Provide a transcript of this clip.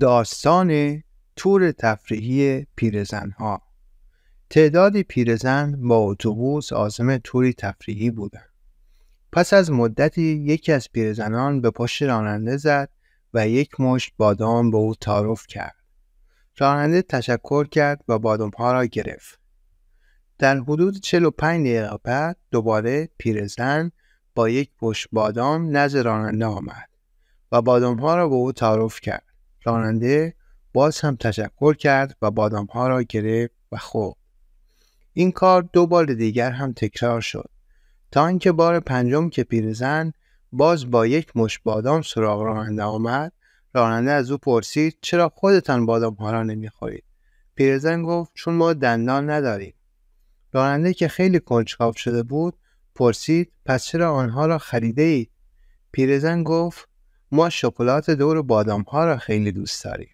داستان تور تفریحی پیرزنها تعدادی پیرزن با اتوبوس عازم توری تفریحی بودند. پس از مدتی یکی از پیرزنان به پشت راننده زد و یک مشت بادام به او تعارف کرد. راننده تشکر کرد و بادامها را گرفت. در حدود 45 دقیقه بعد دوباره پیرزن با یک پشت بادام نزد راننده آمد و بادامها را به او تعارف کرد. راننده باز هم تشکر کرد و بادام ها را گرفت و خورد. این کار دو بار دیگر هم تکرار شد. تا اینکه بار پنجم که پیرزن باز با یک مش بادام سراغ راننده آمد راننده از او پرسید چرا خودتان بادام ها را نمی‌خورید؟ پیرزن گفت چون ما دندان نداریم. راننده که خیلی کنجکاو شده بود پرسید پس چرا آنها را خریده اید پیرزن گفت ما شکلات دور بادام ها را خیلی دوست داریم.